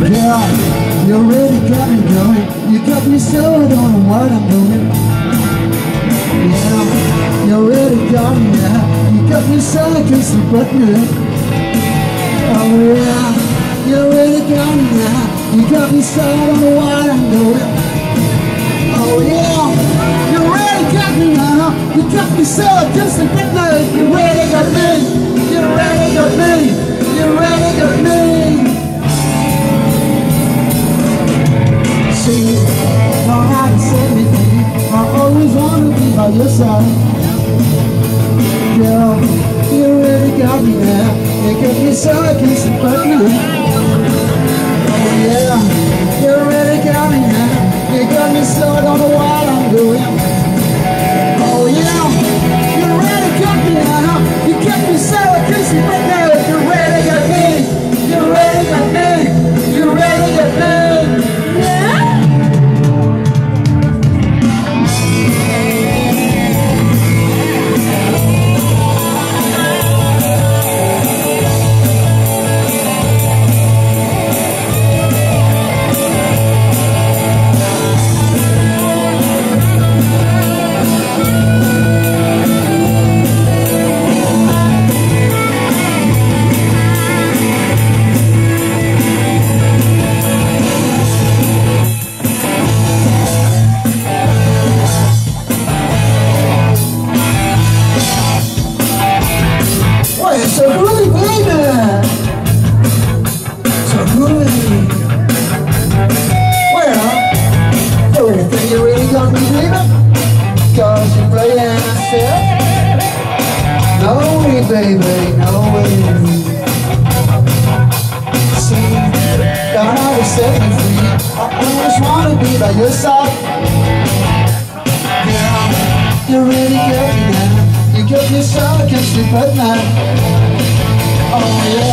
Yeah, you already got me going. You got me so I don't know what I'm doing. Yeah, you already got me yeah. You got me so I can sleep at night Oh yeah, you already got me yeah. You got me so I don't know what I'm doing. Oh yeah, you already got me You got me so I can sleep at night You already got me, you already got me. Wanna be by your side. Girl, you really got me now. You got me so I can sleep at night. Oh yeah, you really got me now. You got me so I don't know what I'm doing. Oh yeah, you really got me now. You got me so I can sleep Groovy. Well, for anything you really got me baby. Cause you're playing yourself. No way, baby, no way. See, how to set me free. I always wanna be by your side. Yeah, you really get me now. You me so I can sleep at night. Oh yeah.